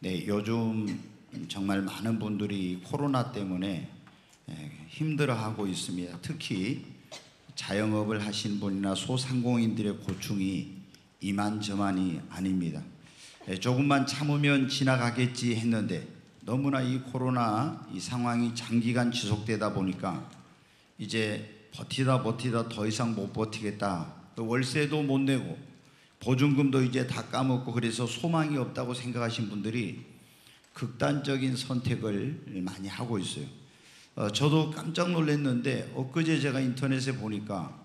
네, 요즘 정말 많은 분들이 코로나 때문에 예, 힘들어하고 있습니다. 특히 자영업을 하신 분이나 소상공인들의 고충이 이만저만이 아닙니다. 예, 조금만 참으면 지나가겠지 했는데 너무나 이 코로나 이 상황이 장기간 지속되다 보니까 이제 버티다 버티다 더 이상 못 버티겠다. 또 월세도 못 내고 보증금도 이제 다 까먹고 그래서 소망이 없다고 생각하신 분들이 극단적인 선택을 많이 하고 있어요. 어, 저도 깜짝 놀랐는데 엊그제 제가 인터넷에 보니까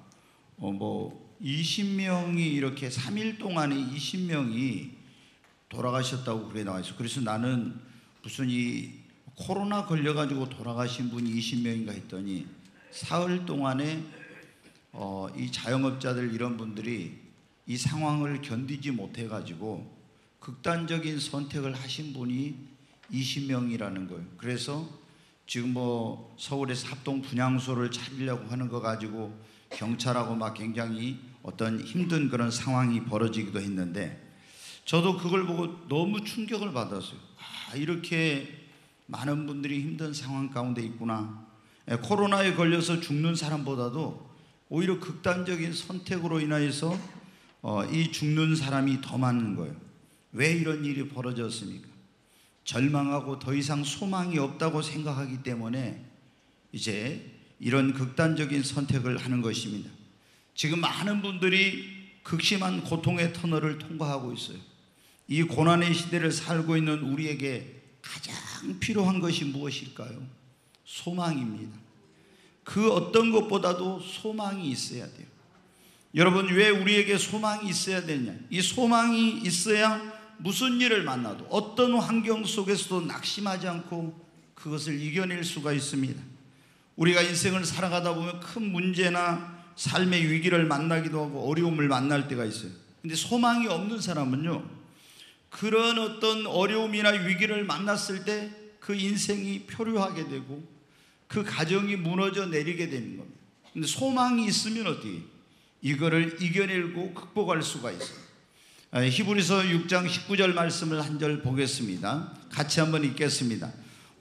어, 뭐 20명이 이렇게 3일 동안에 20명이 돌아가셨다고 그게 나와 있어. 그래서 나는 무슨 이 코로나 걸려가지고 돌아가신 분이 20명인가 했더니 사흘 동안에 어, 이 자영업자들 이런 분들이 이 상황을 견디지 못해 가지고 극단적인 선택을 하신 분이 20명이라는 거예요. 그래서 지금 뭐 서울에서 합동 분향소를 차리려고 하는 거 가지고 경찰하고 막 굉장히 어떤 힘든 그런 상황이 벌어지기도 했는데 저도 그걸 보고 너무 충격을 받았어요. 아, 이렇게 많은 분들이 힘든 상황 가운데 있구나. 예, 코로나에 걸려서 죽는 사람보다도 오히려 극단적인 선택으로 인하여서 어, 이 죽는 사람이 더 많은 거예요. 왜 이런 일이 벌어졌습니까? 절망하고 더 이상 소망이 없다고 생각하기 때문에 이제 이런 극단적인 선택을 하는 것입니다. 지금 많은 분들이 극심한 고통의 터널을 통과하고 있어요. 이 고난의 시대를 살고 있는 우리에게 가장 필요한 것이 무엇일까요? 소망입니다. 그 어떤 것보다도 소망이 있어야 돼요. 여러분, 왜 우리에게 소망이 있어야 되냐? 이 소망이 있어야 무슨 일을 만나도 어떤 환경 속에서도 낙심하지 않고 그것을 이겨낼 수가 있습니다. 우리가 인생을 살아가다 보면 큰 문제나 삶의 위기를 만나기도 하고 어려움을 만날 때가 있어요. 근데 소망이 없는 사람은요, 그런 어떤 어려움이나 위기를 만났을 때 그 인생이 표류하게 되고 그 가정이 무너져 내리게 되는 겁니다. 근데 소망이 있으면 어떻게 이거를 이겨내고 극복할 수가 있어요. 아, 히브리서 6장 19절 말씀을 한 절 보겠습니다. 같이 한번 읽겠습니다.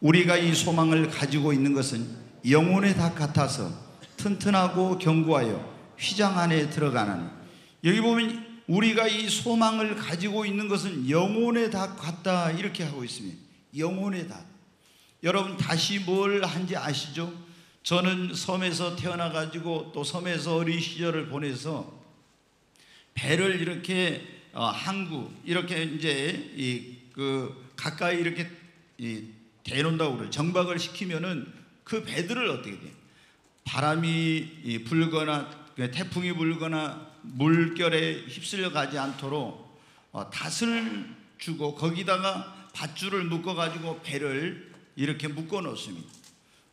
우리가 이 소망을 가지고 있는 것은 영혼의 닭 같아서 튼튼하고 견고하여 휘장 안에 들어가는 여기 보면 우리가 이 소망을 가지고 있는 것은 영혼의 닭 같다 이렇게 하고 있습니다. 영혼의 닭. 여러분 다시 뭘 한지 아시죠? 저는 섬에서 태어나 가지고 또 섬에서 어린 시절을 보내서 배를 이렇게 어, 항구 이렇게 이제 이 그 가까이 이렇게 이 대놓는다고 그래요. 정박을 시키면은 그 배들을 어떻게 돼? 바람이 불거나 태풍이 불거나 물결에 휩쓸려 가지 않도록 어, 닷을 주고 거기다가 밧줄을 묶어 가지고 배를 이렇게 묶어 놓습니다.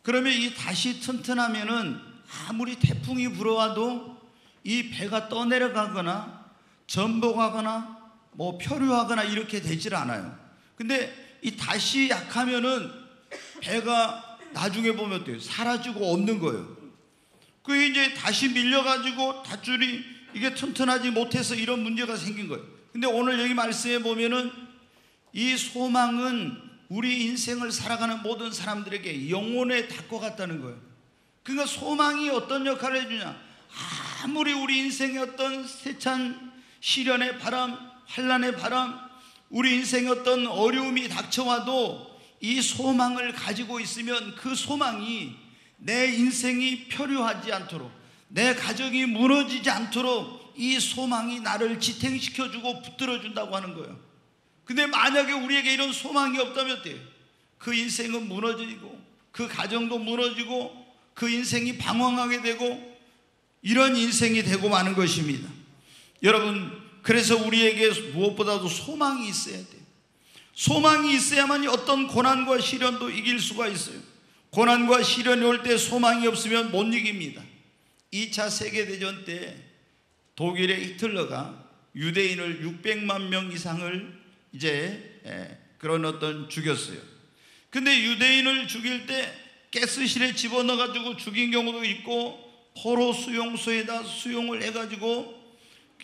그러면 이 다시 튼튼하면은 아무리 태풍이 불어와도 이 배가 떠내려가거나 전복하거나 뭐 표류하거나 이렇게 되질 않아요. 근데 이 다시 약하면은 배가 나중에 보면 어때요? 사라지고 없는 거예요. 그 이제 다시 밀려가지고 닷줄이 이게 튼튼하지 못해서 이런 문제가 생긴 거예요. 근데 오늘 여기 말씀에 보면은 이 소망은 우리 인생을 살아가는 모든 사람들에게 영혼의 닭과 같다는 거예요. 그러니까 소망이 어떤 역할을 해주냐? 아무리 우리 인생의 어떤 세찬 시련의 바람, 환란의 바람, 우리 인생의 어떤 어려움이 닥쳐와도 이 소망을 가지고 있으면 그 소망이 내 인생이 표류하지 않도록 내 가정이 무너지지 않도록 이 소망이 나를 지탱시켜주고 붙들어준다고 하는 거예요. 근데 만약에 우리에게 이런 소망이 없다면 어때요? 그 인생은 무너지고 그 가정도 무너지고 그 인생이 방황하게 되고 이런 인생이 되고 마는 것입니다. 여러분, 그래서 우리에게 무엇보다도 소망이 있어야 돼요. 소망이 있어야만 어떤 고난과 시련도 이길 수가 있어요. 고난과 시련이 올 때 소망이 없으면 못 이깁니다. 2차 세계대전 때 독일의 히틀러가 유대인을 600만 명 이상을 이제 그런 어떤 죽였어요. 근데 유대인을 죽일 때 가스실에 집어넣어 가지고 죽인 경우도 있고 포로 수용소에다 수용을 해 가지고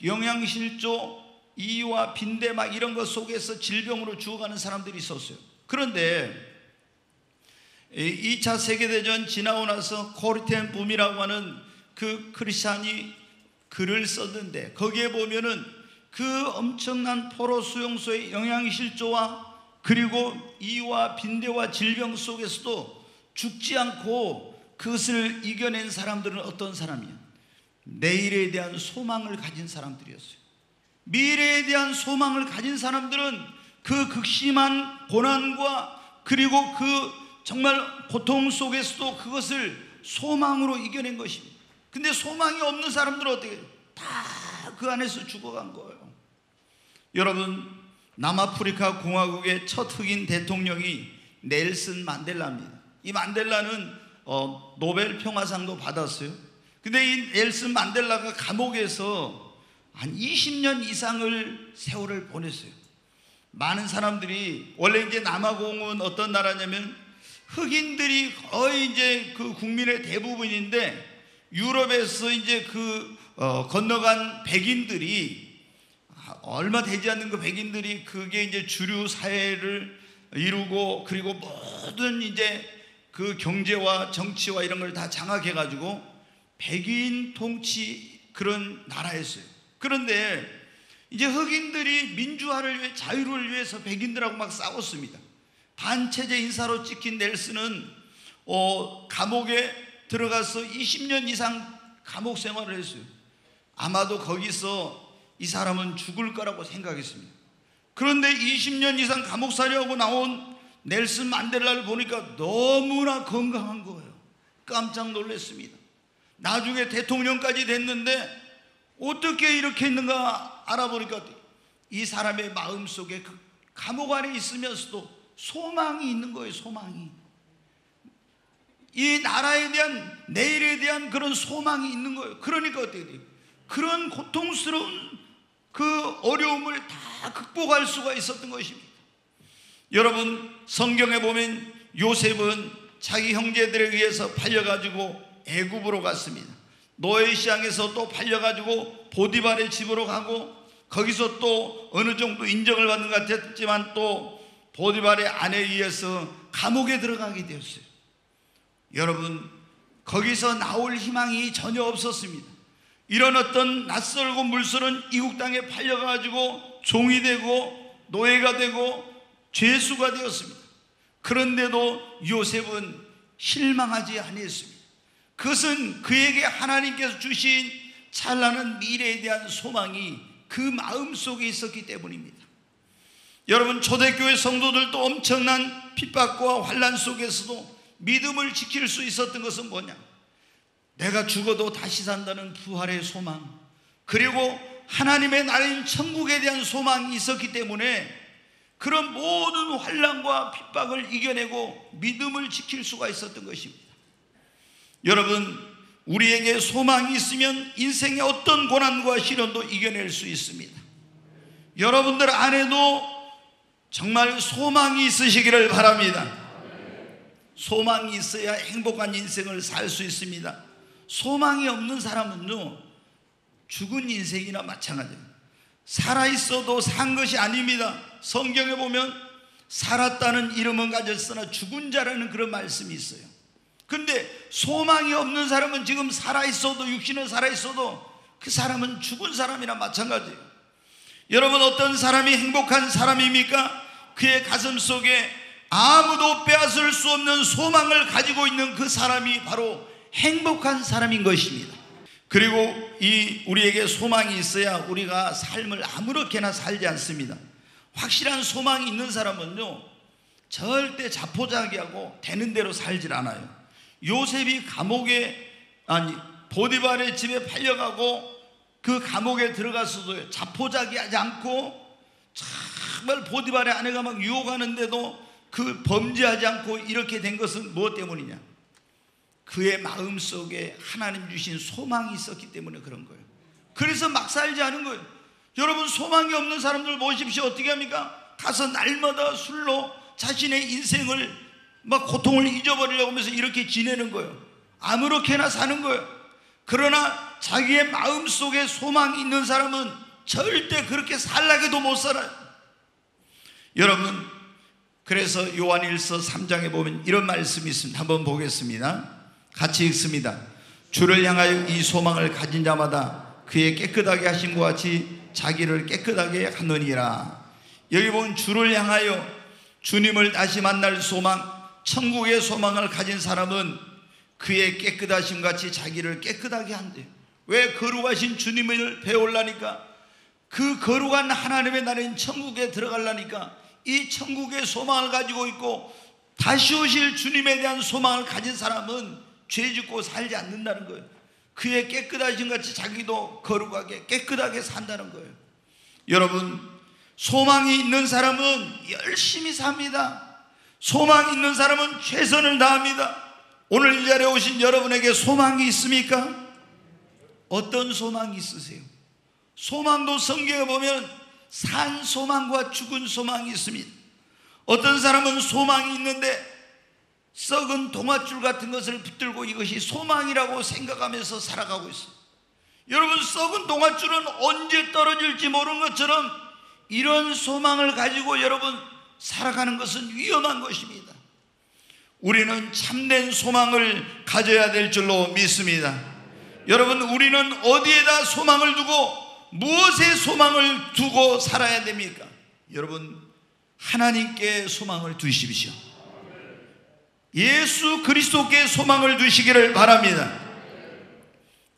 영양실조 이와 빈대 막 이런 것 속에서 질병으로 죽어가는 사람들이 있었어요. 그런데 2차 세계대전 지나고 나서 코르텐 붐이라고 하는 그 크리스찬이 글을 썼는데 거기에 보면은 그 엄청난 포로 수용소의 영양 실조와 그리고 이와 빈대와 질병 속에서도 죽지 않고 그것을 이겨낸 사람들은 어떤 사람이야? 내일에 대한 소망을 가진 사람들이었어요. 미래에 대한 소망을 가진 사람들은 그 극심한 고난과 그리고 그 정말 고통 속에서도 그것을 소망으로 이겨낸 것입니다. 근데 소망이 없는 사람들은 어떻게 다 그 안에서 죽어간 거예요. 여러분 남아프리카 공화국의 첫 흑인 대통령이 넬슨 만델라입니다. 이 만델라는 어, 노벨 평화상도 받았어요. 근데 이 넬슨 만델라가 감옥에서 한 20년 이상을 세월을 보냈어요. 많은 사람들이 원래 이제 남아공은 어떤 나라냐면 흑인들이 거의 이제 그 국민의 대부분인데 유럽에서 이제 그 어, 건너간 백인들이 얼마 되지 않는 그 백인들이 그게 이제 주류 사회를 이루고 그리고 모든 이제 그 경제와 정치와 이런 걸 다 장악해 가지고 백인 통치 그런 나라였어요. 그런데 이제 흑인들이 민주화를 위해 자유를 위해서 백인들하고 막 싸웠습니다. 반체제 인사로 찍힌 넬슨은 어, 감옥에 들어가서 20년 이상 감옥 생활을 했어요. 아마도 거기서 이 사람은 죽을 거라고 생각했습니다. 그런데 20년 이상 감옥 살이하고 나온 넬슨 만델라를 보니까 너무나 건강한 거예요. 깜짝 놀랐습니다. 나중에 대통령까지 됐는데 어떻게 이렇게 했는가 알아보니까 이 사람의 마음 속에 그 감옥 안에 있으면서도 소망이 있는 거예요, 소망이. 이 나라에 대한 내일에 대한 그런 소망이 있는 거예요. 그러니까 어떻게 돼요? 그런 고통스러운 그 어려움을 다 극복할 수가 있었던 것입니다. 여러분 성경에 보면 요셉은 자기 형제들에 의해서 팔려가지고 애굽으로 갔습니다. 노예 시장에서 또 팔려가지고 보디발의 집으로 가고 거기서 또 어느 정도 인정을 받는 것 같았지만 또 보디발의 아내에 의해서 감옥에 들어가게 되었어요. 여러분 거기서 나올 희망이 전혀 없었습니다. 이런 어떤 낯설고 물서른 이국 땅에 팔려가지고 종이 되고 노예가 되고 죄수가 되었습니다. 그런데도 요셉은 실망하지 아니했습니다. 그것은 그에게 하나님께서 주신 찬란한 미래에 대한 소망이 그 마음 속에 있었기 때문입니다. 여러분 초대교회 성도들도 엄청난 핍박과 환란 속에서도 믿음을 지킬 수 있었던 것은 뭐냐? 내가 죽어도 다시 산다는 부활의 소망, 그리고 하나님의 나라인 천국에 대한 소망이 있었기 때문에 그런 모든 환란과 핍박을 이겨내고 믿음을 지킬 수가 있었던 것입니다. 여러분, 우리에게 소망이 있으면 인생의 어떤 고난과 시련도 이겨낼 수 있습니다. 여러분들 안에도 정말 소망이 있으시기를 바랍니다. 소망이 있어야 행복한 인생을 살 수 있습니다. 소망이 없는 사람은요, 죽은 인생이나 마찬가지입니다. 살아있어도 산 것이 아닙니다. 성경에 보면 살았다는 이름은 가졌으나 죽은 자라는 그런 말씀이 있어요. 근데 소망이 없는 사람은 지금 살아있어도, 육신은 살아있어도 그 사람은 죽은 사람이나 마찬가지예요. 여러분, 어떤 사람이 행복한 사람입니까? 그의 가슴 속에 아무도 빼앗을 수 없는 소망을 가지고 있는 그 사람이 바로 행복한 사람인 것입니다. 그리고 이 우리에게 소망이 있어야 우리가 삶을 아무렇게나 살지 않습니다. 확실한 소망이 있는 사람은요, 절대 자포자기하고 되는 대로 살질 않아요. 요셉이 감옥에, 아니, 보디발의 집에 팔려가고 그 감옥에 들어갔어도 자포자기하지 않고 정말 보디발의 아내가 막 유혹하는데도 그 범죄하지 않고 이렇게 된 것은 무엇 때문이냐? 그의 마음 속에 하나님 주신 소망이 있었기 때문에 그런 거예요. 그래서 막 살지 않은 거예요. 여러분 소망이 없는 사람들 보십시오. 어떻게 합니까? 가서 날마다 술로 자신의 인생을 막 고통을 잊어버리려고 하면서 이렇게 지내는 거예요. 아무렇게나 사는 거예요. 그러나 자기의 마음 속에 소망이 있는 사람은 절대 그렇게 살라게도 못 살아요. 여러분, 그래서 요한일서 3장에 보면 이런 말씀이 있습니다. 한번 보겠습니다. 같이 읽습니다. 주를 향하여 이 소망을 가진 자마다 그의 깨끗하게 것 같이 자기를 깨끗하게 하느니라. 여기 보면 주를 향하여 주님을 다시 만날 소망, 천국의 소망을 가진 사람은 그의 깨끗하심 같이 자기를 깨끗하게 한대요. 왜 거룩하신 주님을 배우려니까 그 거룩한 하나님의 나라인 천국에 들어가려니까 이 천국의 소망을 가지고 있고 다시 오실 주님에 대한 소망을 가진 사람은 죄 짓고 살지 않는다는 거예요. 그의 깨끗하신 같이 자기도 거룩하게 깨끗하게 산다는 거예요. 여러분, 소망이 있는 사람은 열심히 삽니다. 소망이 있는 사람은 최선을 다합니다. 오늘 이 자리에 오신 여러분에게 소망이 있습니까? 어떤 소망이 있으세요? 소망도 성경에 보면 산 소망과 죽은 소망이 있습니다. 어떤 사람은 소망이 있는데 썩은 동아줄 같은 것을 붙들고 이것이 소망이라고 생각하면서 살아가고 있어요. 여러분, 썩은 동아줄은 언제 떨어질지 모르는 것처럼 이런 소망을 가지고 여러분 살아가는 것은 위험한 것입니다. 우리는 참된 소망을 가져야 될 줄로 믿습니다. 여러분, 우리는 어디에다 소망을 두고 무엇에 소망을 두고 살아야 됩니까? 여러분, 하나님께 소망을 두십시오. 예수 그리스도께 소망을 두시기를 바랍니다.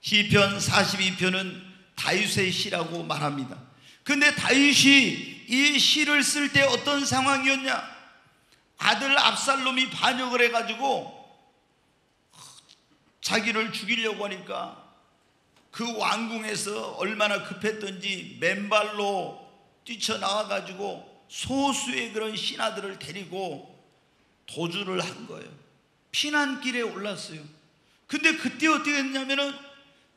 시편 42편은 다윗의 시라고 말합니다. 근데 다윗이 이 시를 쓸 때 어떤 상황이었냐? 아들 압살롬이 반역을 해 가지고 자기를 죽이려고 하니까 그 왕궁에서 얼마나 급했던지 맨발로 뛰쳐나와 가지고 소수의 그런 신하들을 데리고 도주를 한 거예요. 피난길에 올랐어요. 근데 그때 어떻게 했냐면은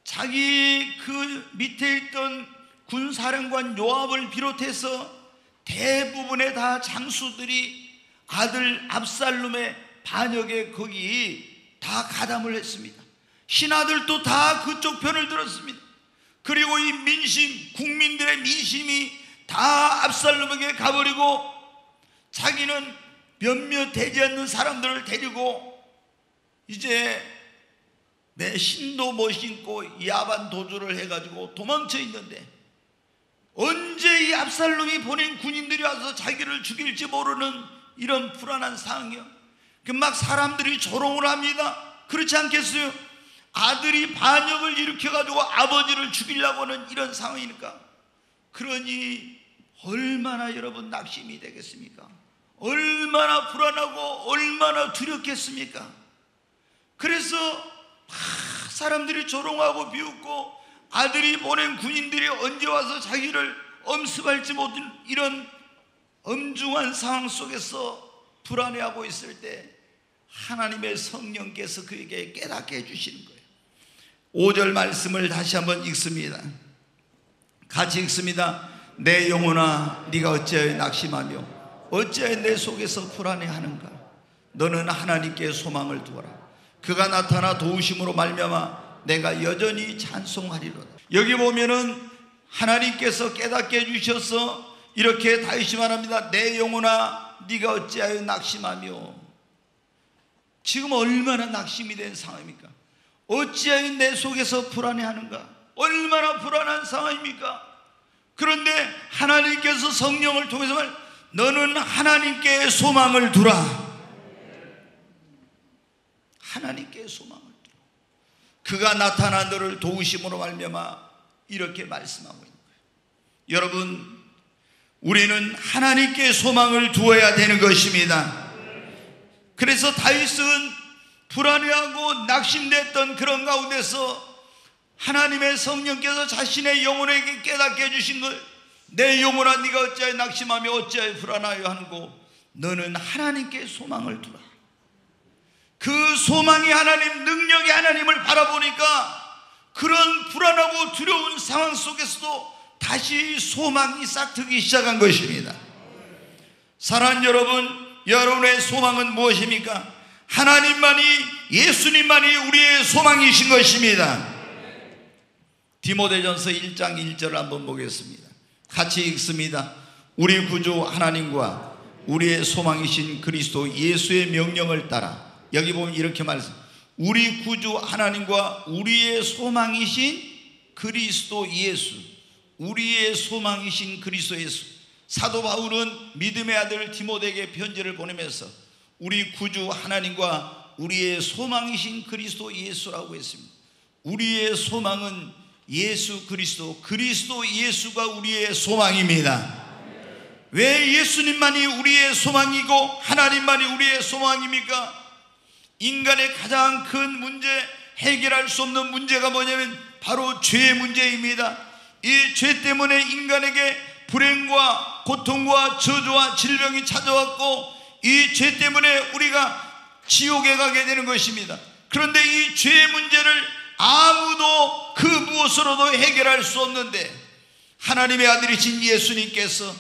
자기 그 밑에 있던 군사령관 요압을 비롯해서 대부분의 다 장수들이 아들 압살롬의 반역에 거기 다 가담을 했습니다. 신하들도 다 그쪽 편을 들었습니다. 그리고 이 민심, 국민들의 민심이 다 압살롬에게 가버리고 자기는 몇몇 되지 않는 사람들을 데리고 이제 내 신도 못 신고 야반 도주를 해가지고 도망쳐 있는데 언제 이 압살롬이 보낸 군인들이 와서 자기를 죽일지 모르는 이런 불안한 상황이요. 그막 사람들이 조롱을 합니다. 그렇지 않겠어요? 아들이 반역을 일으켜가지고 아버지를 죽이려고 하는 이런 상황이니까 그러니 얼마나 여러분 낙심이 되겠습니까? 얼마나 불안하고 얼마나 두렵겠습니까? 그래서 막 사람들이 조롱하고 비웃고 아들이 보낸 군인들이 언제 와서 자기를 엄습할지 못한 이런 엄중한 상황 속에서 불안해하고 있을 때 하나님의 성령께서 그에게 깨닫게 해주시는 거예요. 5절 말씀을 다시 한번 읽습니다. 같이 읽습니다. 내 영혼아 네가 어찌하여 낙심하며 어찌하여 내 속에서 불안해하는가? 너는 하나님께 소망을 두어라. 그가 나타나 도우심으로 말미암아 내가 여전히 찬송하리로다. 여기 보면은 하나님께서 깨닫게 해주셔서 이렇게 다윗이 말합니다. 내 영혼아 네가 어찌하여 낙심하며? 지금 얼마나 낙심이 된 상황입니까? 어찌하여 내 속에서 불안해하는가? 얼마나 불안한 상황입니까? 그런데 하나님께서 성령을 통해서 말, 너는 하나님께 소망을 두라. 하나님께 소망을 두라. 그가 나타나 너를 도우심으로 말미암아 이렇게 말씀하고 있는 거예요. 여러분, 우리는 하나님께 소망을 두어야 되는 것입니다. 그래서 다윗은 불안해하고 낙심됐던 그런 가운데서 하나님의 성령께서 자신의 영혼에게 깨닫게 해주신 걸 내 영혼아 네가 어찌하여 낙심하며 어찌하여 불안하여 하는고 너는 하나님께 소망을 두라 그 소망이 하나님 능력이 하나님을 바라보니까 그런 불안하고 두려운 상황 속에서도 다시 소망이 싹트기 시작한 것입니다 사랑 여러분 여러분의 소망은 무엇입니까? 하나님만이 예수님만이 우리의 소망이신 것입니다. 디모데전서 1장 1절을 한번 보겠습니다. 같이 읽습니다. 우리 구주 하나님과 우리의 소망이신 그리스도 예수의 명령을 따라 여기 보면 이렇게 말씀. 우리 구주 하나님과 우리의 소망이신 그리스도 예수. 우리의 소망이신 그리스도 예수. 사도 바울은 믿음의 아들 디모데에게 편지를 보내면서 우리 구주 하나님과 우리의 소망이신 그리스도 예수라고 했습니다. 우리의 소망은 예수 그리스도, 그리스도 예수가 우리의 소망입니다. 왜 예수님만이 우리의 소망이고 하나님만이 우리의 소망입니까? 인간의 가장 큰 문제, 해결할 수 없는 문제가 뭐냐면 바로 죄의 문제입니다. 이 죄 때문에 인간에게 불행과 고통과 저주와 질병이 찾아왔고 이 죄 때문에 우리가 지옥에 가게 되는 것입니다. 그런데 이 죄의 문제를 아무도 그 무엇으로도 해결할 수 없는데 하나님의 아들이신 예수님께서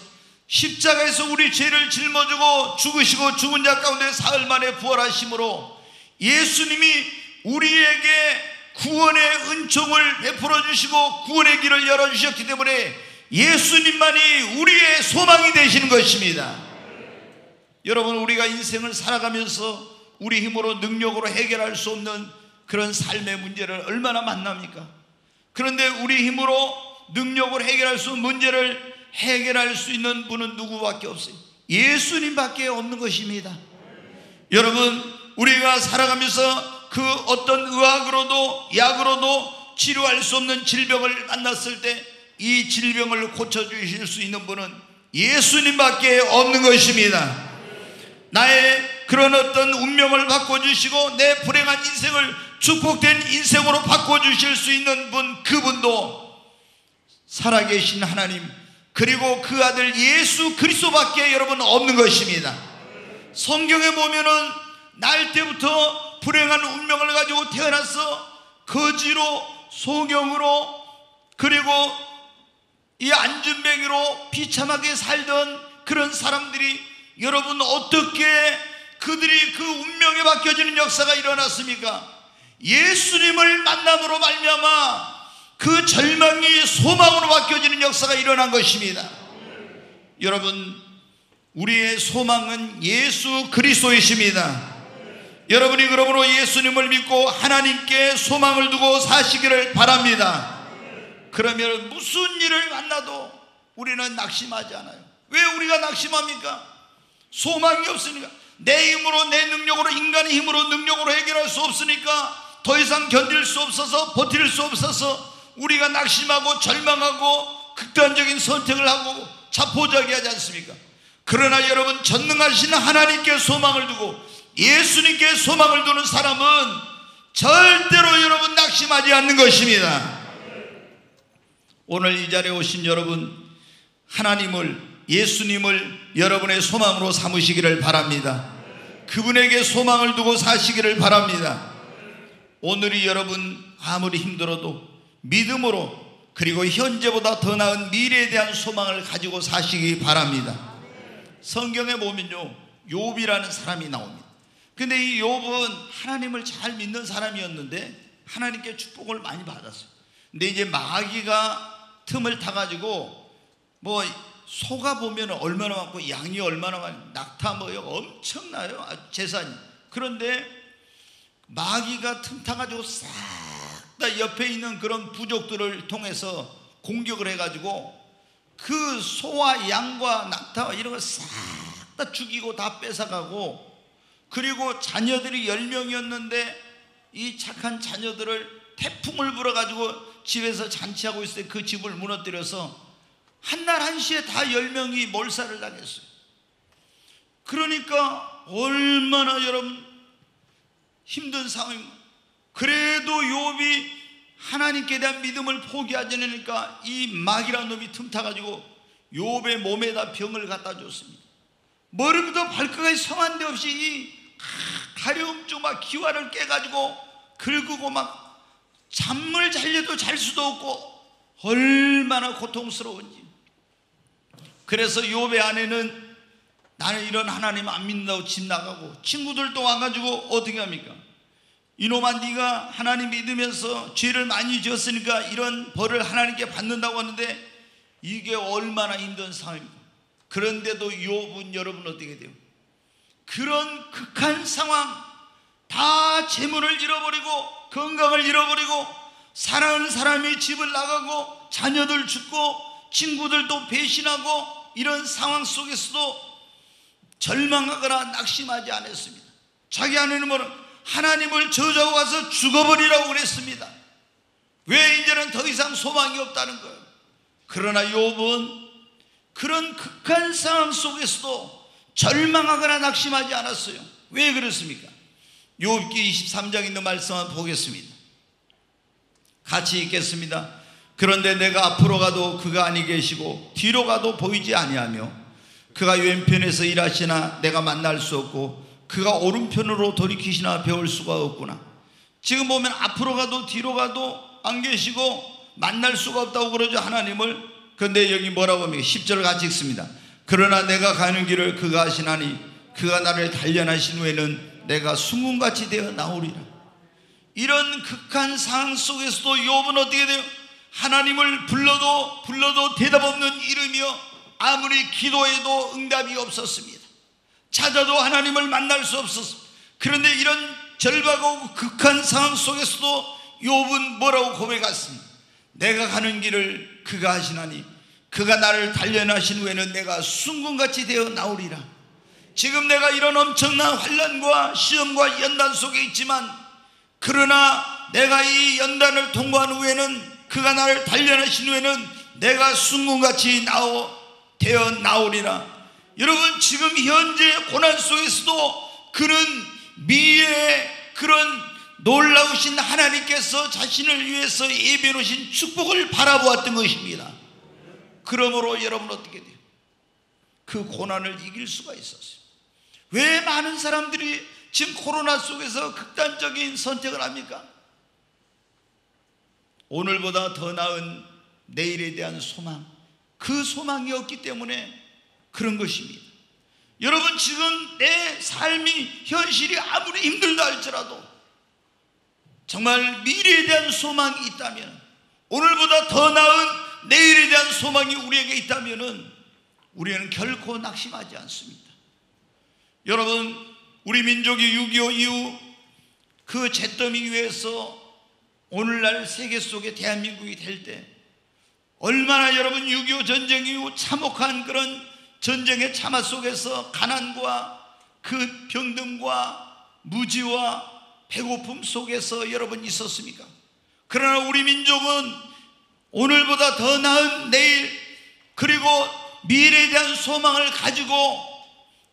십자가에서 우리 죄를 짊어지고 죽으시고 죽은 자 가운데 사흘 만에 부활하심으로 예수님이 우리에게 구원의 은총을 베풀어 주시고 구원의 길을 열어 주셨기 때문에 예수님만이 우리의 소망이 되시는 것입니다. 여러분 우리가 인생을 살아가면서 우리 힘으로 능력으로 해결할 수 없는 그런 삶의 문제를 얼마나 만납니까? 그런데 우리 힘으로 능력으로 해결할 수 문제를 해결할 수 있는 분은 누구밖에 없어요. 예수님밖에 없는 것입니다. 여러분, 우리가 살아가면서 그 어떤 의학으로도 약으로도 치료할 수 없는 질병을 만났을 때 이 질병을 고쳐주실 수 있는 분은 예수님밖에 없는 것입니다. 나의 그런 어떤 운명을 바꿔주시고 내 불행한 인생을 축복된 인생으로 바꿔주실 수 있는 분, 그분도 살아계신 하나님, 그리고 그 아들 예수 그리스도밖에 여러분 없는 것입니다. 성경에 보면은 날 때부터 불행한 운명을 가지고 태어나서 거지로 소경으로 그리고 이 안전뱅이로 비참하게 살던 그런 사람들이 여러분 어떻게 그들이 그 운명에 바뀌어지는 역사가 일어났습니까? 예수님을 만남으로 말미암아 그 절망이 소망으로 바뀌어지는 역사가 일어난 것입니다. 여러분, 우리의 소망은 예수 그리스도이십니다. 여러분이 그러므로 예수님을 믿고 하나님께 소망을 두고 사시기를 바랍니다. 그러면 무슨 일을 만나도 우리는 낙심하지 않아요. 왜 우리가 낙심합니까? 소망이 없으니까. 내 힘으로, 내 능력으로, 인간의 힘으로, 능력으로 해결할 수 없으니까 더 이상 견딜 수 없어서, 버틸 수 없어서 우리가 낙심하고 절망하고 극단적인 선택을 하고 자포자기하지 않습니까? 그러나 여러분 전능하신 하나님께 소망을 두고 예수님께 소망을 두는 사람은 절대로 여러분 낙심하지 않는 것입니다. 오늘 이 자리에 오신 여러분 하나님을 예수님을 여러분의 소망으로 삼으시기를 바랍니다. 그분에게 소망을 두고 사시기를 바랍니다. 오늘이 여러분 아무리 힘들어도 믿음으로 그리고 현재보다 더 나은 미래에 대한 소망을 가지고 사시기 바랍니다. 성경에 보면요. 욥이라는 사람이 나옵니다. 근데 이 욥은 하나님을 잘 믿는 사람이었는데 하나님께 축복을 많이 받았어요. 근데 이제 마귀가 틈을 타 가지고 뭐 소가 보면 얼마나 많고 양이 얼마나 많고 낙타 뭐 엄청나요 재산이. 그런데 마귀가 틈 타가지고 싹 다 옆에 있는 그런 부족들을 통해서 공격을 해가지고 그 소와 양과 낙타와 이런 걸 싹 다 죽이고 다 뺏어가고 그리고 자녀들이 10명이었는데 이 착한 자녀들을 태풍을 불어가지고 집에서 잔치하고 있을 때 그 집을 무너뜨려서 한날 한시에 다 10명이 몰살을 당했어요. 그러니까 얼마나 여러분 힘든 상황입니다. 그래도 욥이 하나님께 대한 믿음을 포기하지 않으니까 이 마귀라는 놈이 틈타가지고 욥의 몸에다 병을 갖다 줬습니다. 머리부터 발끝까지 성한 데 없이 이 가려움증 막 기와를 깨가지고 긁고 막 잠을 잘려도 잘 수도 없고 얼마나 고통스러운지. 그래서 욥의 아내는 나는 이런 하나님 안 믿는다고 집 나가고 친구들도 와가지고 어떻게 합니까? 이놈아 네가 하나님 믿으면서 죄를 많이 지었으니까 이런 벌을 하나님께 받는다고 하는데 이게 얼마나 힘든 상황입니까? 그런데도 욥은 여러분 어떻게 돼요? 그런 극한 상황 다 재물을 잃어버리고 건강을 잃어버리고 사랑하는 사람이 집을 나가고 자녀들 죽고 친구들도 배신하고 이런 상황 속에서도 절망하거나 낙심하지 않았습니다. 자기 뭐는 하나님을 저주하고 가서 죽어버리라고 그랬습니다. 왜 이제는 더 이상 소망이 없다는 거예요. 그러나 욥은 그런 극한 상황 속에서도 절망하거나 낙심하지 않았어요. 왜 그렇습니까? 욥기 23장 있는 말씀 한번 보겠습니다. 같이 읽겠습니다. 그런데 내가 앞으로 가도 그가 아니 계시고 뒤로 가도 보이지 아니하며 그가 왼편에서 일하시나 내가 만날 수 없고 그가 오른편으로 돌이키시나 배울 수가 없구나. 지금 보면 앞으로 가도 뒤로 가도 안 계시고 만날 수가 없다고 그러죠 하나님을. 그런데 여기 뭐라고 합니까? 10절 같이 읽습니다. 그러나 내가 가는 길을 그가 하시나니 그가 나를 단련하신 후에는 내가 순금같이 되어 나오리라. 이런 극한 상황 속에서도 욥은 어떻게 돼요? 하나님을 불러도 불러도 대답 없는 이름이요 아무리 기도해도 응답이 없었습니다. 찾아도 하나님을 만날 수 없었습니다. 그런데 이런 절박하고 극한 상황 속에서도 욥은 뭐라고 고백했습니다. 내가 가는 길을 그가 하시나니 그가 나를 단련하신 후에는 내가 순금같이 되어 나오리라. 지금 내가 이런 엄청난 환란과 시험과 연단 속에 있지만 그러나 내가 이 연단을 통과한 후에는 그가 나를 단련하신 후에는 내가 순금같이 나오 되어 나오리라. 여러분 지금 현재 고난 속에서도 그런 미래의 그런 놀라우신 하나님께서 자신을 위해서 놓으신 축복을 바라보았던 것입니다. 그러므로 여러분 어떻게 돼요? 그 고난을 이길 수가 있었어요. 왜 많은 사람들이 지금 코로나 속에서 극단적인 선택을 합니까? 오늘보다 더 나은 내일에 대한 소망, 그 소망이 없기 때문에 그런 것입니다. 여러분 지금 내 삶이 현실이 아무리 힘들다 할지라도 정말 미래에 대한 소망이 있다면 오늘보다 더 나은 내일에 대한 소망이 우리에게 있다면 우리는 결코 낙심하지 않습니다. 여러분 우리 민족이 6.25 이후 그 잿더미 위에서 오늘날 세계 속에 대한민국이 될 때 얼마나 여러분 6.25 전쟁 이후 참혹한 그런 전쟁의 참화 속에서 가난과 그 병등과 무지와 배고픔 속에서 여러분 있었습니까? 그러나 우리 민족은 오늘보다 더 나은 내일 그리고 미래에 대한 소망을 가지고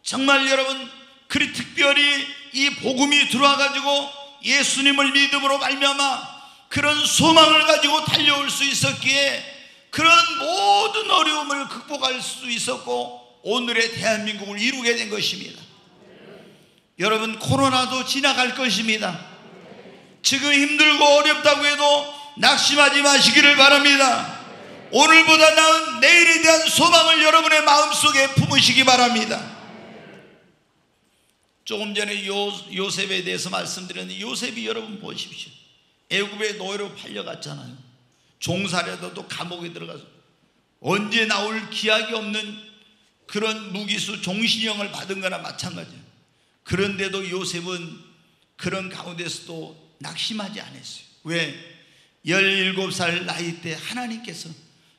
정말 여러분 그리 특별히 이 복음이 들어와 가지고 예수님을 믿음으로 말미암아 그런 소망을 가지고 달려올 수 있었기에 그런 모든 어려움을 극복할 수 있었고 오늘의 대한민국을 이루게 된 것입니다. 여러분 코로나도 지나갈 것입니다. 지금 힘들고 어렵다고 해도 낙심하지 마시기를 바랍니다. 오늘보다 나은 내일에 대한 소망을 여러분의 마음속에 품으시기 바랍니다. 조금 전에 요, 요셉에 대해서 말씀드렸는데 요셉이 여러분 보십시오. 애굽의 노예로 팔려갔잖아요. 종살에도 또 감옥에 들어가서 언제 나올 기약이 없는 그런 무기수 종신형을 받은 거나 마찬가지예요. 그런데도 요셉은 그런 가운데서도 낙심하지 않았어요. 왜? 17살 나이 때 하나님께서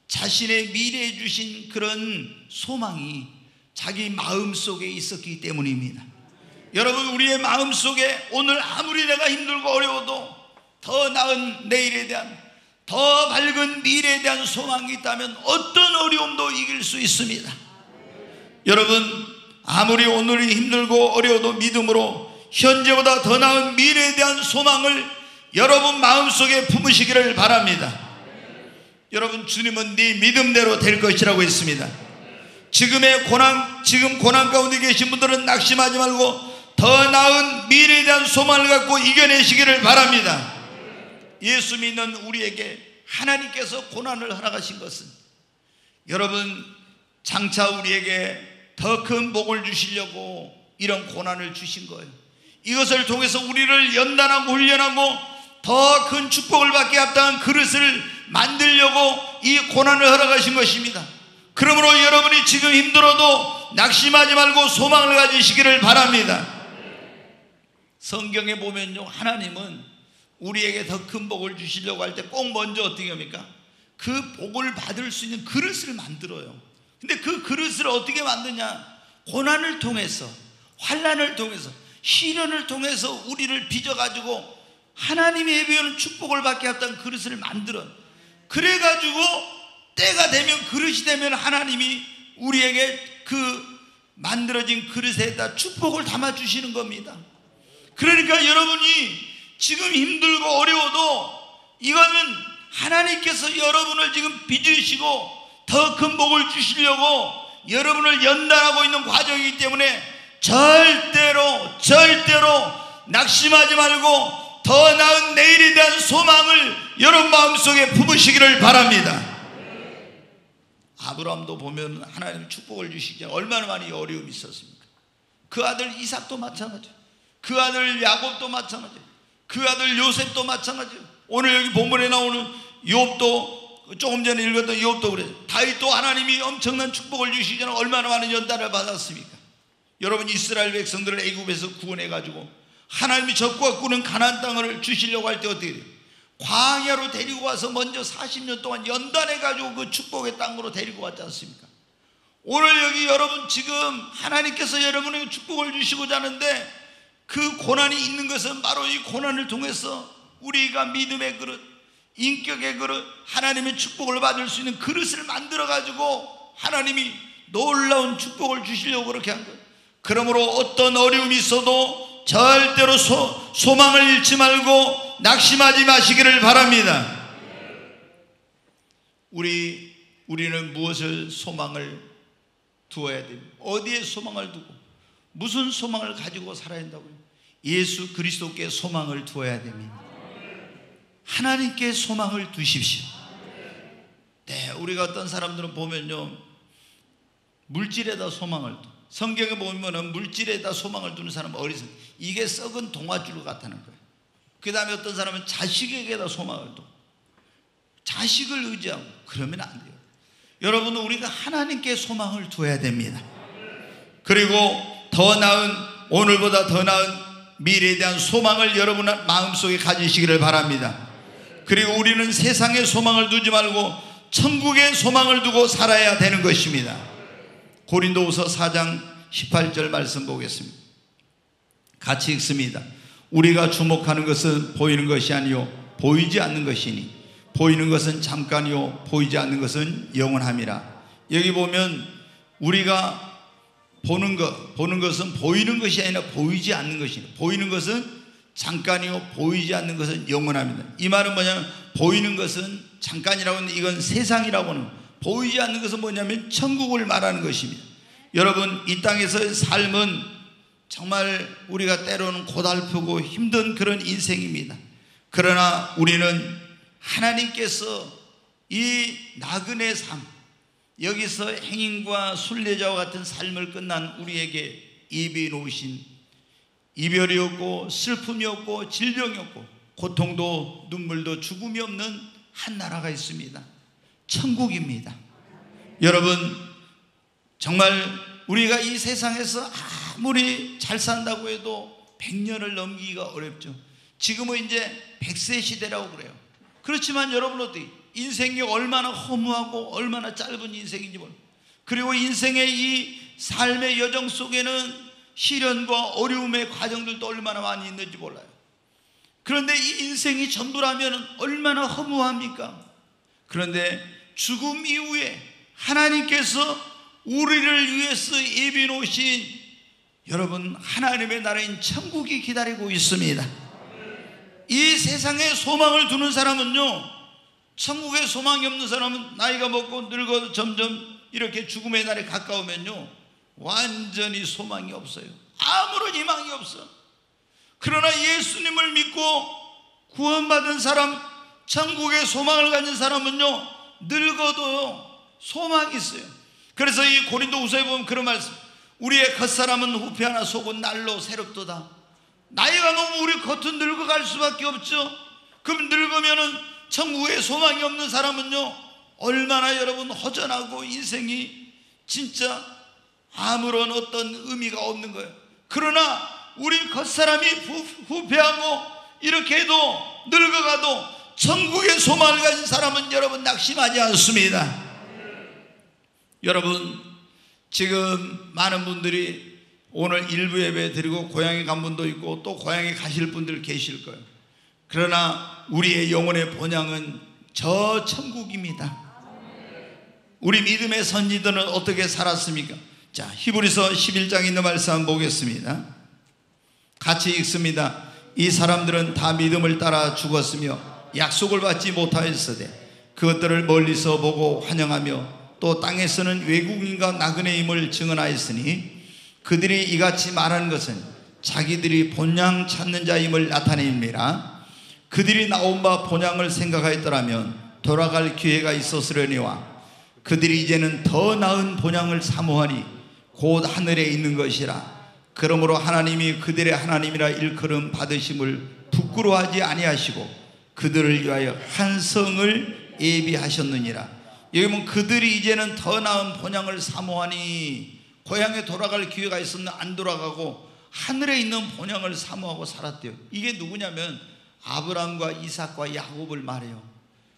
자신의 미래에 주신 그런 소망이 자기 마음 속에 있었기 때문입니다. 여러분, 우리의 마음 속에 오늘 아무리 내가 힘들고 어려워도 더 나은 내일에 대한 더 밝은 미래에 대한 소망이 있다면 어떤 어려움도 이길 수 있습니다. 여러분, 아무리 오늘이 힘들고 어려워도 믿음으로 현재보다 더 나은 미래에 대한 소망을 여러분 마음속에 품으시기를 바랍니다. 여러분, 주님은 네 믿음대로 될 것이라고 했습니다. 지금의 고난, 지금 고난 가운데 계신 분들은 낙심하지 말고 더 나은 미래에 대한 소망을 갖고 이겨내시기를 바랍니다. 예수 믿는 우리에게 하나님께서 고난을 허락하신 것은 여러분 장차 우리에게 더 큰 복을 주시려고 이런 고난을 주신 거예요. 이것을 통해서 우리를 연단하고 훈련하고 더 큰 축복을 받게 합당한 그릇을 만들려고 이 고난을 허락하신 것입니다. 그러므로 여러분이 지금 힘들어도 낙심하지 말고 소망을 가지시기를 바랍니다. 성경에 보면요, 하나님은 우리에게 더 큰 복을 주시려고 할 때 꼭 먼저 어떻게 합니까? 그 복을 받을 수 있는 그릇을 만들어요. 근데 그 그릇을 어떻게 만드냐? 고난을 통해서, 환란을 통해서, 시련을 통해서 우리를 빚어가지고 하나님의 예배하는 축복을 받게 했던 그릇을 만들어. 그래가지고 때가 되면 그릇이 되면 하나님이 우리에게 그 만들어진 그릇에다 축복을 담아 주시는 겁니다. 그러니까 여러분이 지금 힘들고 어려워도 이거는 하나님께서 여러분을 지금 빚으시고 더 큰 복을 주시려고 여러분을 연단하고 있는 과정이기 때문에 절대로 절대로 낙심하지 말고 더 나은 내일에 대한 소망을 여러분 마음속에 품으시기를 바랍니다. 아브라함도 보면 하나님 축복을 주시기 얼마나 많이 어려움이 있었습니까? 그 아들 이삭도 마찬가지. 그 아들 야곱도 마찬가지. 그 아들 요셉도 마찬가지. 오늘 여기 본문에 나오는 욥도 조금 전에 읽었던 욥도 그래. 다윗도 하나님이 엄청난 축복을 주시잖아. 얼마나 많은 연단을 받았습니까? 여러분 이스라엘 백성들을 애굽에서 구원해 가지고 하나님이 적과 꾸는 가나안 땅을 주시려고 할 때 어떻게 돼요? 광야로 데리고 와서 먼저 40년 동안 연단해 가지고 그 축복의 땅으로 데리고 왔지 않습니까? 오늘 여기 여러분 지금 하나님께서 여러분에게 축복을 주시고자 하는데 그 고난이 있는 것은 바로 이 고난을 통해서 우리가 믿음의 그릇, 인격의 그릇, 하나님의 축복을 받을 수 있는 그릇을 만들어 가지고 하나님이 놀라운 축복을 주시려고 그렇게 한 거예요. 그러므로 어떤 어려움이 있어도 절대로 소, 소망을 잃지 말고 낙심하지 마시기를 바랍니다. 우리 우리는 무엇을 소망을 두어야 됩니까? 어디에 소망을 두고 무슨 소망을 가지고 살아야 한다고요? 예수 그리스도께 소망을 두어야 됩니다. 하나님께 소망을 두십시오. 네, 우리가 어떤 사람들은 보면요. 물질에다 소망을 두. 성경에 보면은 물질에다 소망을 두는 사람은 어리석. 이게 썩은 동화줄 같다는 거예요. 그 다음에 어떤 사람은 자식에게다 소망을 두. 자식을 의지하고 그러면 안 돼요. 여러분은 우리가 하나님께 소망을 두어야 됩니다. 그리고 더 나은 오늘보다 더 나은 미래에 대한 소망을 여러분 마음속에 가지시기를 바랍니다. 그리고 우리는 세상에 소망을 두지 말고 천국에 소망을 두고 살아야 되는 것입니다. 고린도후서 4장 18절 말씀 보겠습니다. 같이 읽습니다. 우리가 주목하는 것은 보이는 것이 아니요 보이지 않는 것이니 보이는 것은 잠깐이요 보이지 않는 것은 영원함이라. 여기 보면 우리가 보는 것 보는 것은 보이는 것이 아니라 보이지 않는 것이니 보이는 것은 잠깐이요 보이지 않는 것은 영원합니다. 이 말은 뭐냐면 보이는 것은 잠깐이라고 하는데 이건 세상이라고 하는 보이지 않는 것은 뭐냐면 천국을 말하는 것입니다. 여러분 이 땅에서의 삶은 정말 우리가 때로는 고달프고 힘든 그런 인생입니다. 그러나 우리는 하나님께서 이 나그네 삶 여기서 행인과 순례자와 같은 삶을 끝난 우리에게 예비해 놓으신 이별이 없고 슬픔이 없고 질병이 없고 고통도 눈물도 죽음이 없는 한 나라가 있습니다. 천국입니다. 여러분 정말 우리가 이 세상에서 아무리 잘 산다고 해도 100년을 넘기기가 어렵죠. 지금은 이제 100세 시대라고 그래요. 그렇지만 여러분 어떻게 인생이 얼마나 허무하고 얼마나 짧은 인생인지 몰라. 그리고 인생의 이 삶의 여정 속에는 시련과 어려움의 과정들도 얼마나 많이 있는지 몰라요. 그런데 이 인생이 전부라면 얼마나 허무합니까? 그런데 죽음 이후에 하나님께서 우리를 위해서 예비 놓으신 여러분 하나님의 나라인 천국이 기다리고 있습니다. 이 세상에 소망을 두는 사람은요, 천국에 소망이 없는 사람은 나이가 먹고 늙어 점점 이렇게 죽음의 날에 가까우면요, 완전히 소망이 없어요. 아무런 희망이 없어. 그러나 예수님을 믿고 구원받은 사람, 천국의 소망을 가진 사람은요, 늙어도 소망이 있어요. 그래서 이 고린도 우서에 보면 그런 말씀. 우리의 겉사람은 후패 하나 속은 날로 새롭도다. 나이가 너무 우리 겉은 늙어갈 수밖에 없죠. 그럼 늙으면은 천국에 소망이 없는 사람은요 얼마나 여러분 허전하고 인생이 진짜 아무런 어떤 의미가 없는 거예요. 그러나 우리 겉사람이 후패하고 이렇게 해도 늙어가도 천국의 소망을 가진 사람은 여러분 낙심하지 않습니다. 여러분 지금 많은 분들이 오늘 일부 예배 드리고 고향에 간 분도 있고 또 고향에 가실 분들 계실 거예요. 그러나 우리의 영혼의 본향은 저 천국입니다. 우리 믿음의 선지들은 어떻게 살았습니까? 자, 히브리서 11장 있는 말씀 한번 보겠습니다. 같이 읽습니다. 이 사람들은 다 믿음을 따라 죽었으며 약속을 받지 못하였으되 그것들을 멀리서 보고 환영하며 또 땅에서는 외국인과 나그네임을 증언하였으니 그들이 이같이 말하는 것은 자기들이 본향 찾는 자임을 나타냅니다. 그들이 나온 바 본향을 생각하였더라면 돌아갈 기회가 있었으려니와 그들이 이제는 더 나은 본향을 사모하니 곧 하늘에 있는 것이라. 그러므로 하나님이 그들의 하나님이라 일컬음 받으심을 부끄러워하지 아니하시고 그들을 위하여 한 성을 예비하셨느니라. 여기 보면 그들이 이제는 더 나은 본향을 사모하니 고향에 돌아갈 기회가 있었는데 안 돌아가고 하늘에 있는 본향을 사모하고 살았대요. 이게 누구냐면 아브라함과 이삭과 야곱을 말해요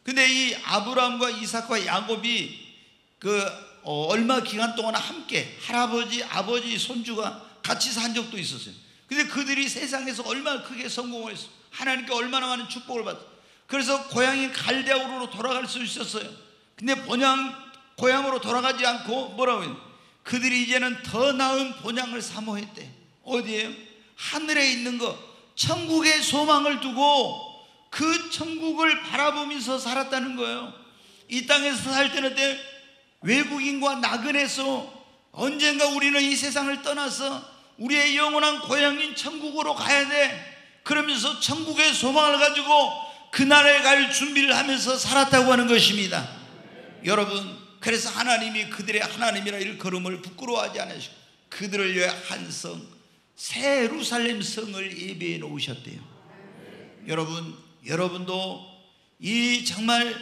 근데 이 아브라함과 이삭과 야곱이 그 어, 얼마 기간 동안 함께 할아버지, 아버지, 손주가 같이 산 적도 있었어요. 근데 그들이 세상에서 얼마나 크게 성공을 했어. 하나님께 얼마나 많은 축복을 받았어. 그래서 고향이 갈대아우로 돌아갈 수 있었어요. 근데 본향, 고향으로 돌아가지 않고 뭐라고 해요? 그들이 이제는 더 나은 본향을 사모했대. 어디에요? 하늘에 있는 거. 천국의 소망을 두고 그 천국을 바라보면서 살았다는 거예요. 이 땅에서 살 때는 때 외국인과 나그네서 언젠가 우리는 이 세상을 떠나서 우리의 영원한 고향인 천국으로 가야 돼. 그러면서 천국의 소망을 가지고 그날에 갈 준비를 하면서 살았다고 하는 것입니다. 여러분, 그래서 하나님이 그들의 하나님이라 일컬음을 부끄러워하지 않으시고 그들을 위해 한 성, 새 예루살렘 성을 예배해 놓으셨대요. 여러분, 여러분도 이 정말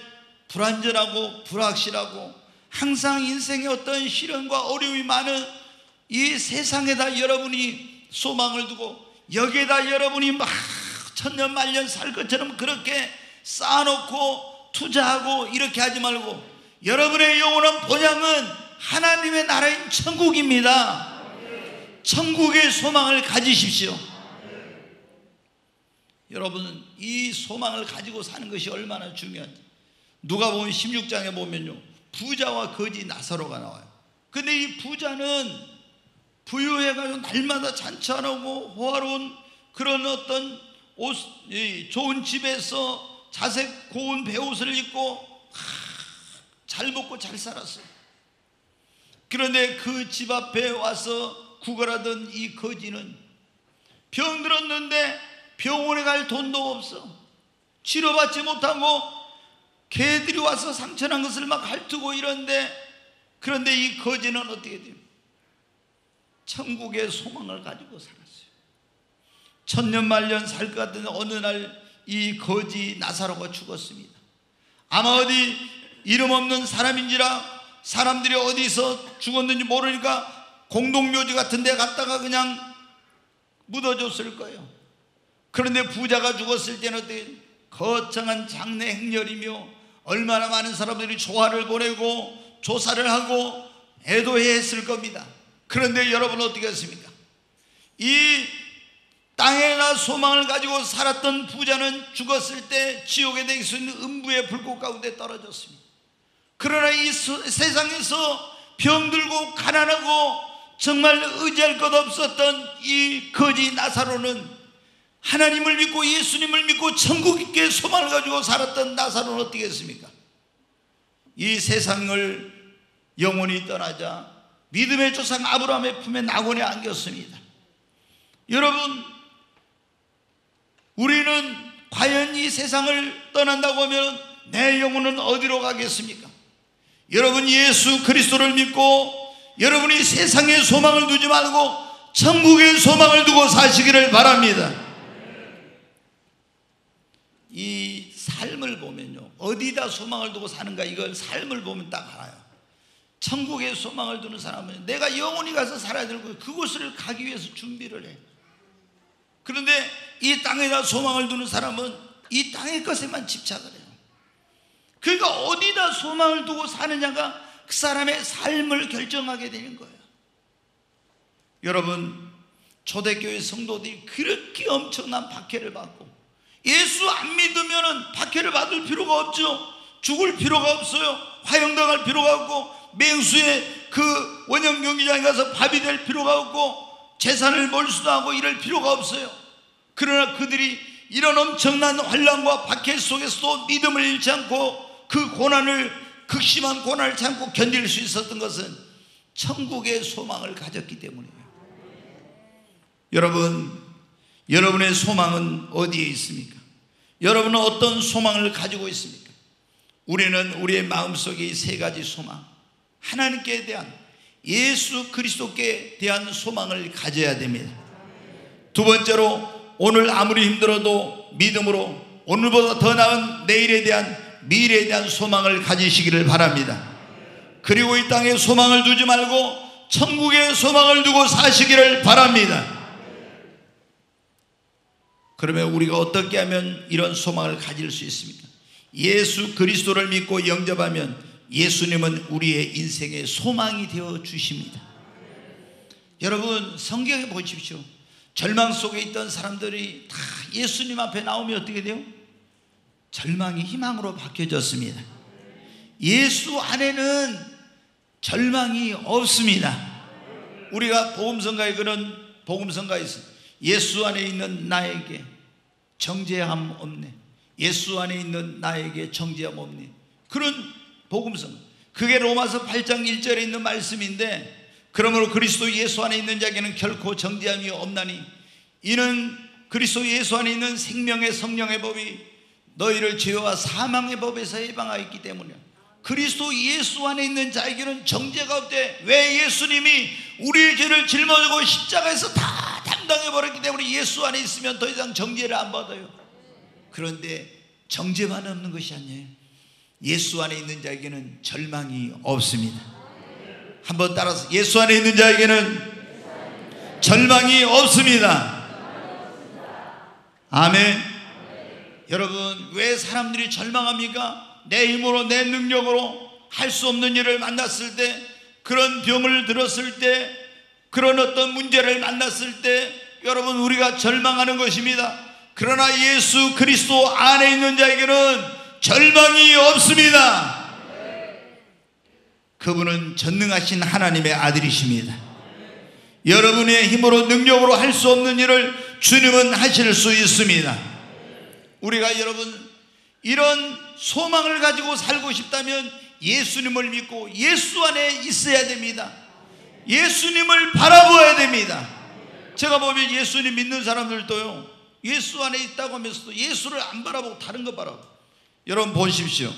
불안전하고 불확실하고 항상 인생에 어떤 시련과 어려움이 많은 이 세상에다 여러분이 소망을 두고 여기에다 여러분이 막 천년 만년 살 것처럼 그렇게 쌓아놓고 투자하고 이렇게 하지 말고 여러분의 영원한 본향은 하나님의 나라인 천국입니다. 천국의 소망을 가지십시오. 여러분 이 소망을 가지고 사는 것이 얼마나 중요한지 누가 보면 16장에 보면요 부자와 거지 나사로가 나와요 근데 이 부자는 부유해가지고 날마다 잔치하고 호화로운 그런 어떤 옷, 좋은 집에서 자색 고운 배옷을 입고 잘 먹고 잘 살았어요 그런데 그 집 앞에 와서 구걸하던 이 거지는 병 들었는데 병원에 갈 돈도 없어. 치료받지 못하고 개들이 와서 상처난 것을 막 핥고 이런데 그런데 이 거지는 어떻게 돼요? 천국의 소망을 가지고 살았어요. 천년만년 살 것 같은데 어느 날 이 거지 나사로가 죽었습니다. 아마 어디 이름 없는 사람인지라 사람들이 어디서 죽었는지 모르니까 공동묘지 같은 데 갔다가 그냥 묻어줬을 거예요. 그런데 부자가 죽었을 때는 어떻게 거창한 장례 행렬이며 얼마나 많은 사람들이 조화를 보내고 조사를 하고 애도해 했을 겁니다. 그런데 여러분 어떻게 했습니까? 이 땅에나 소망을 가지고 살았던 부자는 죽었을 때 지옥에 대해 있는 음부의 불꽃 가운데 떨어졌습니다. 그러나 이 세상에서 병들고 가난하고 정말 의지할 것 없었던 이 거지 나사로는 하나님을 믿고 예수님을 믿고 천국에 소망을 가지고 살았던 나사로는 어떻게 했습니까? 이 세상을 영원히 떠나자 믿음의 조상 아브라함의 품에 낙원에 안겼습니다. 여러분, 우리는 과연 이 세상을 떠난다고 하면 내 영혼은 어디로 가겠습니까? 여러분 예수 그리스도를 믿고 여러분이 세상에 소망을 두지 말고 천국의 소망을 두고 사시기를 바랍니다. 이 삶을 보면요. 어디다 소망을 두고 사는가 이걸 삶을 보면 딱 알아요. 천국의 소망을 두는 사람은 내가 영원히 가서 살아야 되고 그곳을 가기 위해서 준비를 해. 그런데 이 땅에다 소망을 두는 사람은 이 땅의 것에만 집착을 해요. 그러니까 어디다 소망을 두고 사느냐가 그 사람의 삶을 결정하게 되는 거예요. 여러분, 초대교회 성도들이 그렇게 엄청난 박해를 받고 예수 안 믿으면 박해를 받을 필요가 없죠. 죽을 필요가 없어요. 화형당할 필요가 없고 맹수의 그 원형 경기장에 가서 밥이 될 필요가 없고 재산을 몰수도 이럴 필요가 없어요. 그러나 그들이 이런 엄청난 환란과 박해 속에서도 믿음을 잃지 않고 그 고난을 극심한 고난을 참고 견딜 수 있었던 것은 천국의 소망을 가졌기 때문이에요. 여러분, 여러분의 소망은 어디에 있습니까? 여러분은 어떤 소망을 가지고 있습니까? 우리는 우리의 마음속에 세 가지 소망. 하나님께 대한 예수 그리스도께 대한 소망을 가져야 됩니다. 두 번째로 오늘 아무리 힘들어도 믿음으로 오늘보다 더 나은 내일에 대한 미래에 대한 소망을 가지시기를 바랍니다. 그리고 이 땅에 소망을 두지 말고 천국에 소망을 두고 사시기를 바랍니다. 그러면 우리가 어떻게 하면 이런 소망을 가질 수 있습니까? 예수 그리스도를 믿고 영접하면 예수님은 우리의 인생의 소망이 되어 주십니다. 여러분 성경에 보십시오. 절망 속에 있던 사람들이 다 예수님 앞에 나오면 어떻게 돼요? 절망이 희망으로 바뀌어졌습니다. 예수 안에는 절망이 없습니다. 우리가 복음성가에 그런 복음성가에 있어 예수 안에 있는 나에게 정죄함 없네. 예수 안에 있는 나에게 정죄함 없네. 그런 복음성. 그게 로마서 8장 1절에 있는 말씀인데 그러므로 그리스도 예수 안에 있는 자에게는 결코 정죄함이 없나니 이는 그리스도 예수 안에 있는 생명의 성령의 법이 너희를 죄와 사망의 법에서 해방하였기 때문이야. 그리스도 예수 안에 있는 자에게는 정죄가 없대. 왜 예수님이 우리의 죄를 짊어지고 십자가에서 다 담당해 버렸기 때문에 예수 안에 있으면 더 이상 정죄를 안 받아요. 그런데 정죄만 없는 것이 아니에요. 예수 안에 있는 자에게는 절망이 없습니다. 한번 따라서 예수 안에 있는 자에게는 절망이 없습니다. 아멘. 여러분, 왜 사람들이 절망합니까? 내 힘으로, 내 능력으로 할 수 없는 일을 만났을 때, 그런 병을 들었을 때, 그런 어떤 문제를 만났을 때, 여러분, 우리가 절망하는 것입니다. 그러나 예수 그리스도 안에 있는 자에게는 절망이 없습니다. 그분은 전능하신 하나님의 아들이십니다. 여러분의 힘으로 능력으로 할 수 없는 일을 주님은 하실 수 있습니다. 우리가 여러분 이런 소망을 가지고 살고 싶다면 예수님을 믿고 예수 안에 있어야 됩니다. 예수님을 바라보아야 됩니다. 제가 보면 예수님 믿는 사람들도요, 예수 안에 있다고 하면서도 예수를 안 바라보고 다른 거 바라보고. 여러분 보십시오.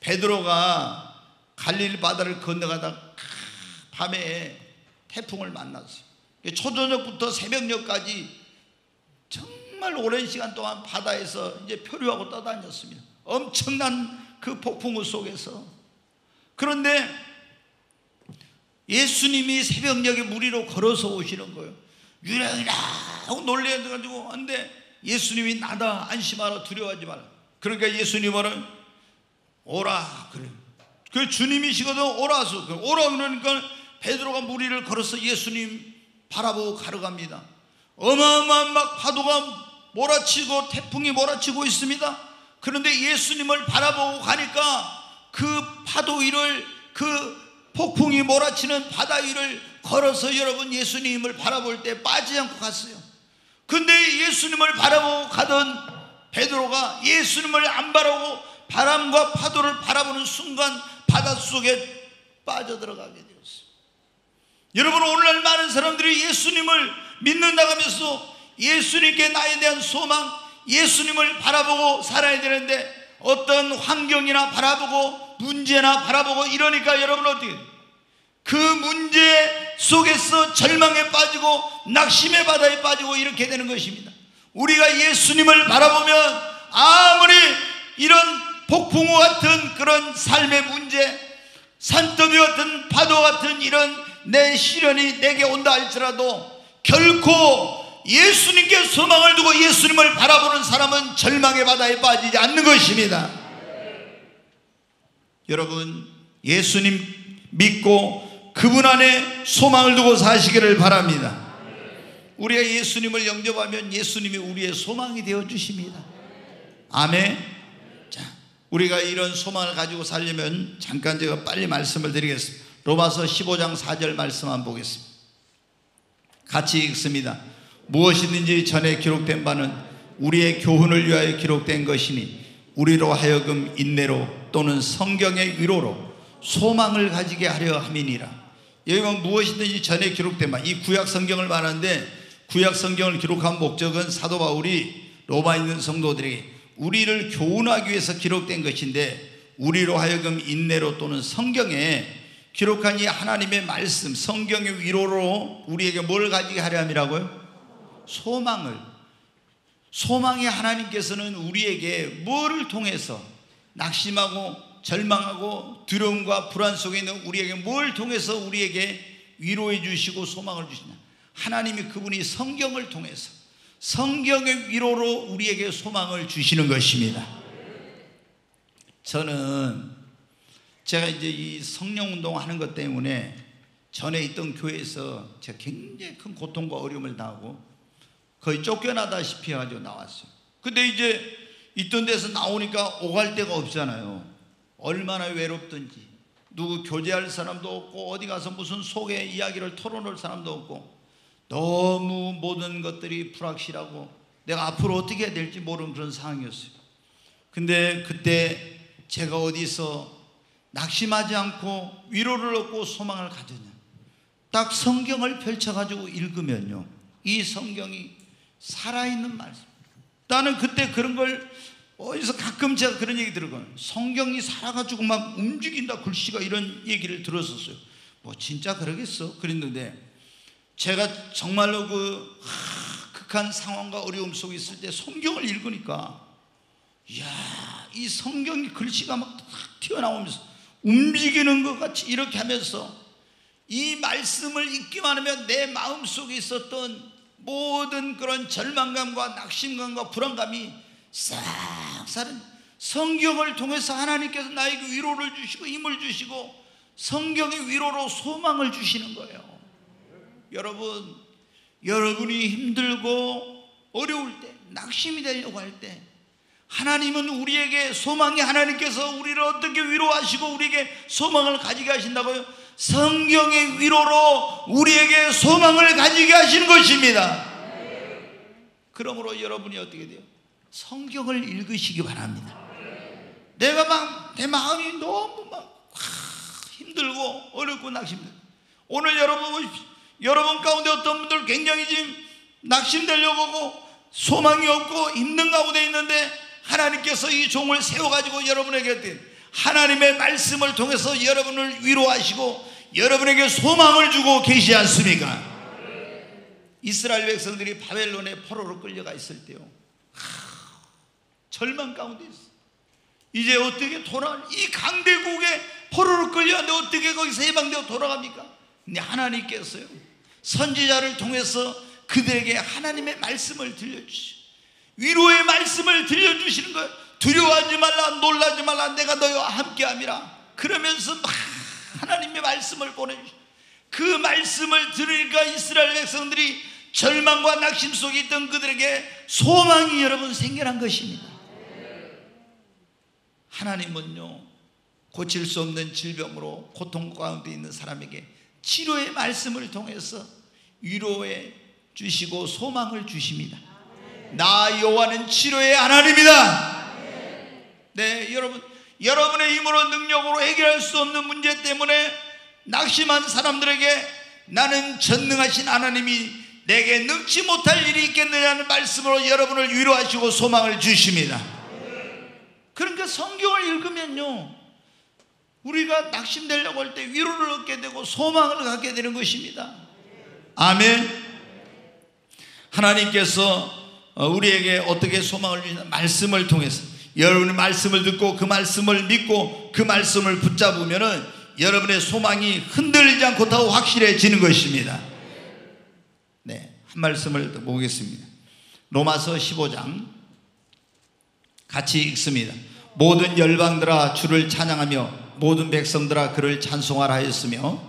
베드로가 갈릴 바다를 건너가다 밤에 태풍을 만났어요. 초저녁부터 새벽녘까지 정말 오랜 시간 동안 바다에서 이제 표류하고 떠다녔습니다. 엄청난 그 폭풍우 속에서. 그런데 예수님이 새벽녘에 물 위로 걸어서 오시는 거예요. 유령이라 하고 놀래가지고 안돼 예수님이 나다 안심하라 두려워하지 마라. 그러니까 예수님은 오라 그래. 그 주님이시거든 오라서 오라 그러니까 베드로가 무리를 걸어서 예수님 바라보고 가러갑니다. 어마어마한 막 파도가 몰아치고 태풍이 몰아치고 있습니다. 그런데 예수님을 바라보고 가니까 그 파도 위를 그 폭풍이 몰아치는 바다 위를 걸어서 여러분 예수님을 바라볼 때 빠지지 않고 갔어요. 근데 예수님을 바라보고 가던 베드로가 예수님을 안 바라고 바람과 파도를 바라보는 순간 바닷속에 빠져들어가게 되었어요. 여러분 오늘날 많은 사람들이 예수님을 믿는다고 하면서 예수님께 나에 대한 소망, 예수님을 바라보고 살아야 되는데 어떤 환경이나 바라보고 문제나 바라보고 이러니까 여러분 어떻게 그 문제 속에서 절망에 빠지고 낙심의 바다에 빠지고 이렇게 되는 것입니다. 우리가 예수님을 바라보면 아무리 이런 폭풍우 같은 그런 삶의 문제, 산더미 같은 파도 같은 이런 내 시련이 내게 온다 할지라도 결코 예수님께 소망을 두고 예수님을 바라보는 사람은 절망의 바다에 빠지지 않는 것입니다. 여러분, 예수님 믿고 그분 안에 소망을 두고 사시기를 바랍니다. 우리가 예수님을 영접하면 예수님이 우리의 소망이 되어 주십니다. 아멘. 자, 우리가 이런 소망을 가지고 살려면 잠깐 제가 빨리 말씀을 드리겠습니다. 로마서 15장 4절 말씀 한번 보겠습니다. 같이 읽습니다. 무엇이든지 전에 기록된 바는 우리의 교훈을 위하여 기록된 것이니 우리로 하여금 인내로 또는 성경의 위로로 소망을 가지게 하려 함이니라. 여기 보면 무엇이든지 전에 기록된 바, 이 구약 성경을 말하는데 구약 성경을 기록한 목적은 사도 바울이 로마에 있는 성도들에게 우리를 교훈하기 위해서 기록된 것인데 우리로 하여금 인내로 또는 성경에 기록한 이 하나님의 말씀, 성경의 위로로 우리에게 뭘 가지게 하려 함이라고요? 소망을. 소망의 하나님께서는 우리에게 뭐를 통해서 낙심하고 절망하고 두려움과 불안 속에 있는 우리에게 뭘 통해서 우리에게 위로해 주시고 소망을 주시냐? 하나님이 그분이 성경을 통해서 성경의 위로로 우리에게 소망을 주시는 것입니다. 저는 제가 이제 이 성령 운동 하는 것 때문에 전에 있던 교회에서 제가 굉장히 큰 고통과 어려움을 당하고 거의 쫓겨나다시피 해가지고 나왔어요. 근데 이제 있던 데서 나오니까 오갈 데가 없잖아요. 얼마나 외롭든지. 누구 교제할 사람도 없고 어디 가서 무슨 속에 이야기를 털어놓을 사람도 없고 너무 모든 것들이 불확실하고 내가 앞으로 어떻게 해야 될지 모르는 그런 상황이었어요. 근데 그때 제가 어디서 낙심하지 않고 위로를 얻고 소망을 가졌냐. 딱 성경을 펼쳐가지고 읽으면요. 이 성경이 살아있는 말씀. 나는 그때 그런 걸 어디서 가끔 제가 그런 얘기 들었거든요. 성경이 살아가지고 막 움직인다 글씨가 이런 얘기를 들었었어요. 뭐 진짜 그러겠어? 그랬는데 제가 정말로 그 하, 극한 상황과 어려움 속에 있을 때 성경을 읽으니까 이야 이 성경이 글씨가 막 튀어나오면서 움직이는 것 같이 이렇게 하면서 이 말씀을 읽기만 하면 내 마음 속에 있었던 모든 그런 절망감과 낙심감과 불안감이 싹 사는 성경을 통해서 하나님께서 나에게 위로를 주시고 힘을 주시고 성경의 위로로 소망을 주시는 거예요. 여러분, 여러분이 힘들고 어려울 때, 낙심이 되려고 할 때, 하나님은 우리에게 소망이 하나님께서 우리를 어떻게 위로하시고 우리에게 소망을 가지게 하신다고요? 성경의 위로로 우리에게 소망을 가지게 하시는 것입니다. 그러므로 여러분이 어떻게 돼요? 성경을 읽으시기 바랍니다. 내가 막, 내 마음이 너무 막, 힘들고 어렵고 낙심돼. 오늘 여러분. 여러분 가운데 어떤 분들 굉장히 지금 낙심되려고 하고 소망이 없고 힘든 가운데 있는데 하나님께서 이 종을 세워가지고 여러분에게 하나님의 말씀을 통해서 여러분을 위로하시고 여러분에게 소망을 주고 계시지 않습니까? 이스라엘 백성들이 바벨론의 포로로 끌려가 있을 때요. 하, 절망 가운데 있어. 이제 어떻게 돌아, 이 강대국에 포로로 끌려갔는데 어떻게 거기서 해방되어 돌아갑니까? 근데 하나님께서요. 선지자를 통해서 그들에게 하나님의 말씀을 들려주시 위로의 말씀을 들려주시는 거예요. 두려워하지 말라, 놀라지 말라, 내가 너희와 함께함이라. 그러면서 막 하나님의 말씀을 보내주시. 그 말씀을 들으니까 이스라엘 백성들이 절망과 낙심 속에 있던 그들에게 소망이 여러분 생겨난 것입니다. 하나님은요, 고칠 수 없는 질병으로 고통 가운데 있는 사람에게 치료의 말씀을 통해서 위로해 주시고 소망을 주십니다. 나 여호와는 치료의 하나님이다. 네, 여러분 여러분의 힘으로 능력으로 해결할 수 없는 문제 때문에 낙심한 사람들에게 나는 전능하신 하나님이 내게 능치 못할 일이 있겠느냐는 말씀으로 여러분을 위로하시고 소망을 주십니다. 그러니까 성경을 읽으면요. 우리가 낙심되려고 할 때 위로를 얻게 되고 소망을 갖게 되는 것입니다. 아멘. 하나님께서 어, 우리에게 어떻게 소망을 주시나 말씀을 통해서 여러분의 말씀을 듣고 그 말씀을 믿고 그 말씀을 붙잡으면은 여러분의 소망이 흔들리지 않고 더 확실해지는 것입니다. 네, 한 말씀을 더 보겠습니다. 로마서 15장 같이 읽습니다. 모든 열방들아 주를 찬양하며 모든 백성들아 그를 찬송하라 하였으며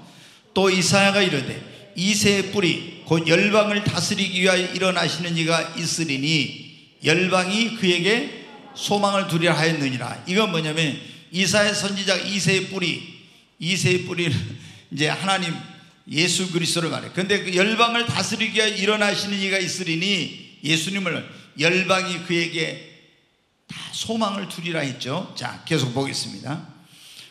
또 이사야가 이르되 이새의 뿌리 곧 열방을 다스리기 위하여 일어나시는 이가 있으리니 열방이 그에게 소망을 두리라 하였느니라. 이건 뭐냐면 이사야 선지자 이새의 뿌리 이새의 뿌리는 이제 하나님 예수 그리스도를 말해. 근데 그 열방을 다스리기 위하여 일어나시는 이가 있으리니 예수님을 열방이 그에게 다 소망을 두리라 했죠. 자, 계속 보겠습니다.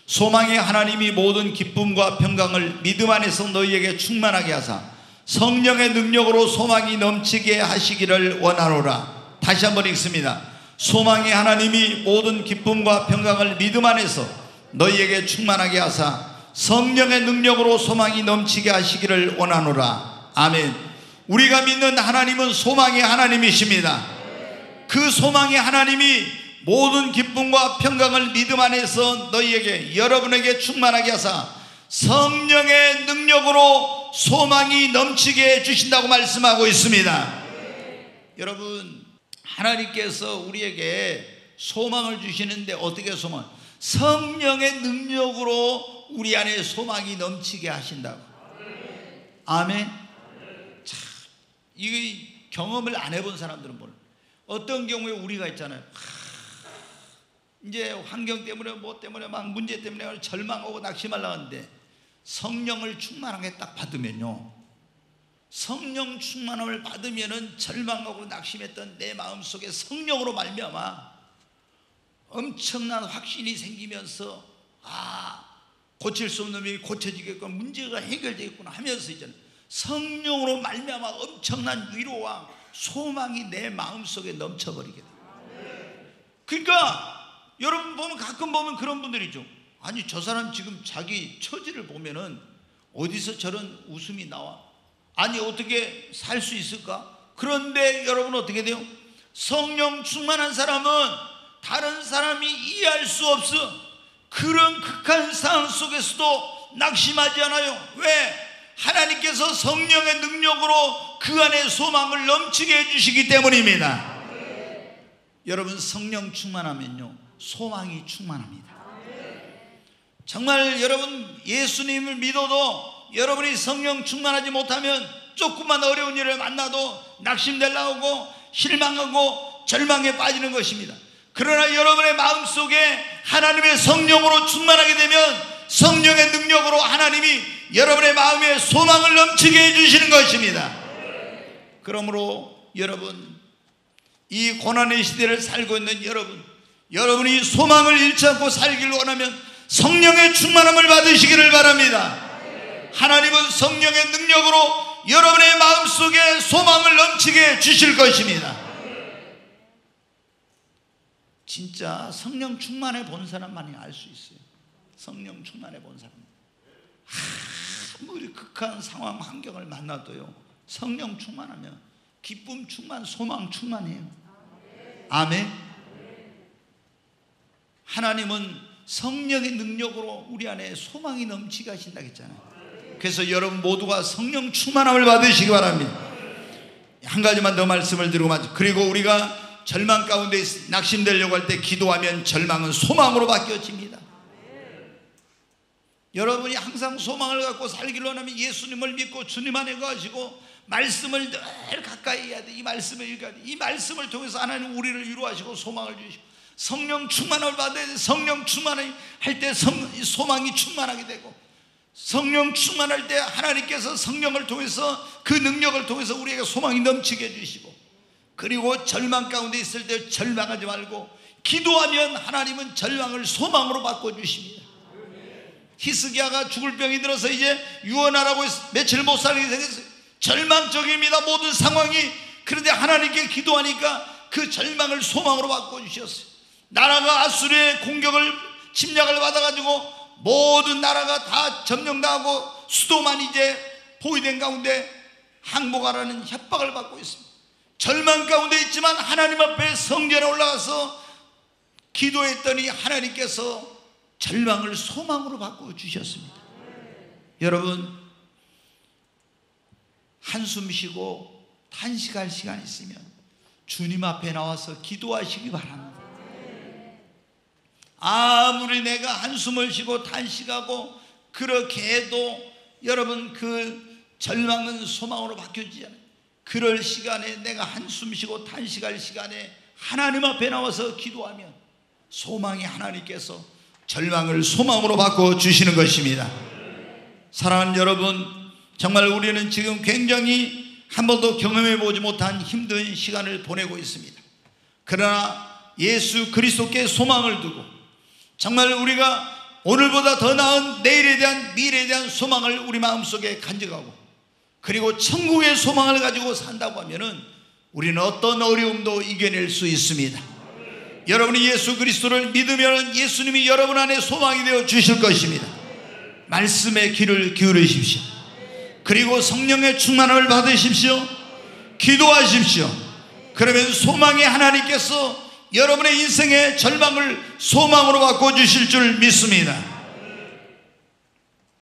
소망의 하나님이 모든 기쁨과 평강을 믿음 안에서 너희에게 충만하게 하사 성령의 능력으로 소망이 넘치게 하시기를 원하노라. 다시 한번 읽습니다. 소망의 하나님이 모든 기쁨과 평강을 믿음 안에서 너희에게 충만하게 하사 성령의 능력으로 소망이 넘치게 하시기를 원하노라. 아멘. 우리가 믿는 하나님은 소망의 하나님이십니다. 그 소망의 하나님이 모든 기쁨과 평강을 믿음 안에서 너희에게 여러분에게 충만하게 하사 성령의 능력으로 소망이 넘치게 해 주신다고 말씀하고 있습니다. 여러분 하나님께서 우리에게 소망을 주시는데 어떻게 소망? 성령의 능력으로 우리 안에 소망이 넘치게 하신다고. 아멘. 자, 이 경험을 안 해본 사람들은 몰라. 어떤 경우에 우리가 있잖아요. 이제 환경 때문에 뭐 때문에 막 문제 때문에 절망하고 낙심하려고 하는데 성령을 충만하게 딱 받으면요. 성령 충만함을 받으면은 절망하고 낙심했던 내 마음 속에 성령으로 말미암아 엄청난 확신이 생기면서 아 고칠 수 없는 놈이 고쳐지겠구나 문제가 해결되겠구나 하면서 이제는 성령으로 말미암아 엄청난 위로와 소망이 내 마음 속에 넘쳐버리게 돼. 그러니까 여러분 보면 가끔 보면 그런 분들이죠. 아니 저 사람 지금 자기 처지를 보면은 어디서 저런 웃음이 나와? 아니 어떻게 살 수 있을까? 그런데 여러분 어떻게 돼요? 성령 충만한 사람은 다른 사람이 이해할 수 없어. 그런 극한 상황 속에서도 낙심하지 않아요. 왜? 하나님께서 성령의 능력으로 그 안에 소망을 넘치게 해주시기 때문입니다. 여러분 성령 충만하면요 소망이 충만합니다. 정말 여러분 예수님을 믿어도 여러분이 성령 충만하지 못하면 조금만 어려운 일을 만나도 낙심될라 하고 실망하고 절망에 빠지는 것입니다. 그러나 여러분의 마음 속에 하나님의 성령으로 충만하게 되면 성령의 능력으로 하나님이 여러분의 마음에 소망을 넘치게 해주시는 것입니다. 그러므로 여러분, 이 고난의 시대를 살고 있는 여러분, 여러분이 소망을 잃지 않고 살기를 원하면 성령의 충만함을 받으시기를 바랍니다. 하나님은 성령의 능력으로 여러분의 마음속에 소망을 넘치게 주실 것입니다. 진짜 성령 충만해 본 사람만이 알 수 있어요. 성령 충만해 본 사람. 아무리 극한 상황 환경을 만나도요. 성령 충만하면 기쁨 충만, 소망 충만해요. 아멘. 하나님은 성령의 능력으로 우리 안에 소망이 넘치게 하신다 했잖아요. 그래서 여러분 모두가 성령 충만함을 받으시기 바랍니다. 한 가지만 더 말씀을 드리고 마치 그리고 우리가 절망 가운데 낙심되려고 할 때 기도하면 절망은 소망으로 바뀌어집니다. 여러분이 항상 소망을 갖고 살기를 원하면 예수님을 믿고 주님 안에 거하시고 말씀을 늘 가까이 해야 돼. 이 말씀을 읽어야 돼. 이 말씀을 통해서 하나님 우리를 위로하시고 소망을 주시고 성령 충만함을 받아야 돼. 성령 충만할 때 소망이 충만하게 되고 성령 충만할 때 하나님께서 성령을 통해서 그 능력을 통해서 우리에게 소망이 넘치게 해주시고 그리고 절망 가운데 있을 때 절망하지 말고 기도하면 하나님은 절망을 소망으로 바꿔주십니다. 히스기야가 죽을 병이 들어서 이제 유언하라고 며칠 못 살게 생겼어요. 절망적입니다. 모든 상황이. 그런데 하나님께 기도하니까 그 절망을 소망으로 바꿔주셨어요. 나라가 아수르의 공격을 침략을 받아가지고 모든 나라가 다 점령당하고 수도만 이제 포위된 가운데 항복하라는 협박을 받고 있습니다. 절망 가운데 있지만 하나님 앞에 성전에 올라가서 기도했더니 하나님께서 절망을 소망으로 바꿔 주셨습니다. 여러분 한숨 쉬고 탄식할 시간 있으면 주님 앞에 나와서 기도하시기 바랍니다. 아무리 내가 한숨을 쉬고 탄식하고 그렇게 해도 여러분 그 절망은 소망으로 바뀌지 않아요. 그럴 시간에 내가 한숨 쉬고 탄식할 시간에 하나님 앞에 나와서 기도하면 소망이 하나님께서 절망을 소망으로 바꿔 주시는 것입니다. 사랑하는 여러분, 정말 우리는 지금 굉장히 한 번도 경험해 보지 못한 힘든 시간을 보내고 있습니다. 그러나 예수 그리스도께 소망을 두고 정말 우리가 오늘보다 더 나은 내일에 대한 미래에 대한 소망을 우리 마음속에 간직하고 그리고 천국의 소망을 가지고 산다고 하면은 우리는 어떤 어려움도 이겨낼 수 있습니다. 여러분이 예수 그리스도를 믿으면 예수님이 여러분 안에 소망이 되어 주실 것입니다. 말씀에 귀를 기울이십시오. 그리고 성령의 충만함을 받으십시오. 기도하십시오. 그러면 소망의 하나님께서 여러분의 인생의 절망을 소망으로 바꿔 주실 줄 믿습니다.